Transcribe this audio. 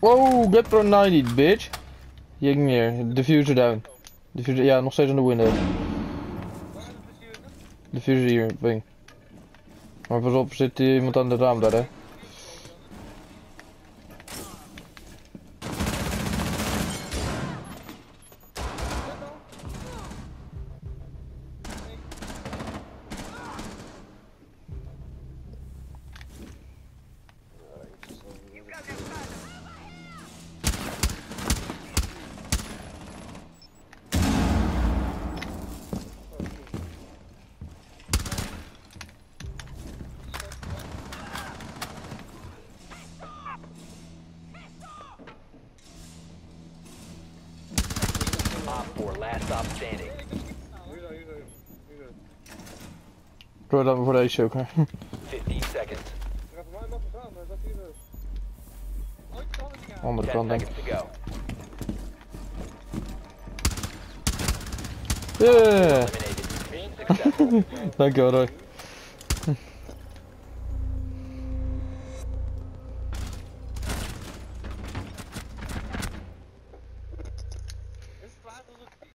Wow, get pro 90, bitch. Ging neer. Diffuser down. Diffuser, ja, nog steeds aan de window. Diffuser hier, wing. Maar pas op, zit iemand aan de raam daar, hè. Op 4, last stop standing. Door dan voor deze ook, hè. 15 seconds. Andere 10 kant, denk ik. Yeah! Dankjewel, Roy.